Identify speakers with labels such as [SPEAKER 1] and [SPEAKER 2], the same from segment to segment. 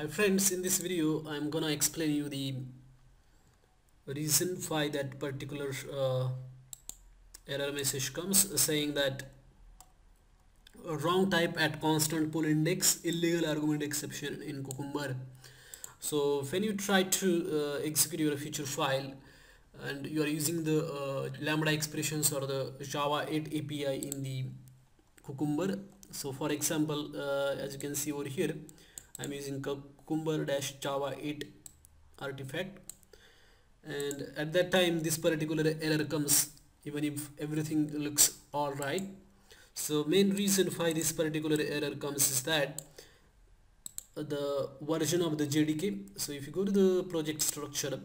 [SPEAKER 1] Hi friends, in this video I'm gonna explain you the reason why that particular uh, error message comes saying that wrong type at constant pool index illegal argument exception in Cucumber. So when you try to uh, execute your feature file and you are using the uh, lambda expressions or the Java 8 API in the Cucumber. So for example, uh, as you can see over here, I'm using cucumber-java 8 artifact. And at that time this particular error comes even if everything looks alright so main reason why this particular error comes is that the version of the JDK so if you go to the project structure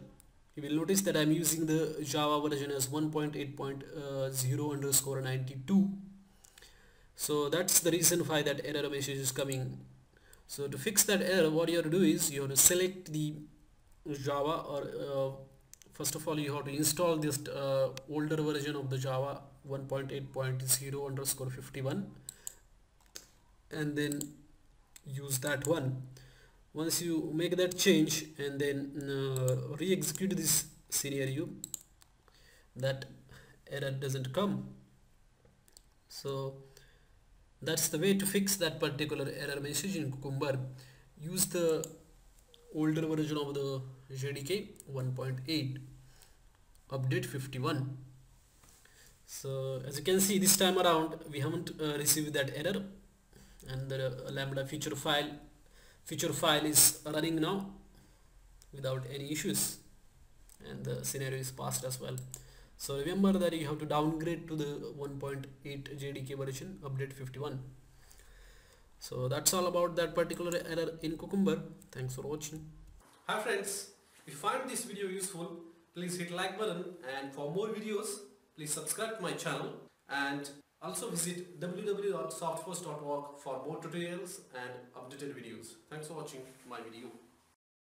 [SPEAKER 1] you will notice that I'm using the Java version as 1.8.0 uh, underscore 92 so that's the reason why that error message is coming so to fix that error what you have to do is you have to select the java or uh, first of all you have to install this uh, older version of the java 1.8.0 underscore 51 and then use that one. Once you make that change and then uh, re-execute this scenario that error doesn't come. So that's the way to fix that particular error. Message in Cucumber use the older version of the JDK 1.8 update 51 so as you can see this time around we haven't uh, received that error. And the uh, lambda feature file feature file is running now without any issues. And the scenario is passed as well so remember that you have to downgrade to the 1.8 JDK version update 51 so that's all about that particular error in Cucumber thanks for watching
[SPEAKER 2] Hi friends, if you find this video useful, please hit like button and for more videos, please subscribe to my channel and also visit www.softpost.org for more tutorials and updated videos. Thanks for watching my video.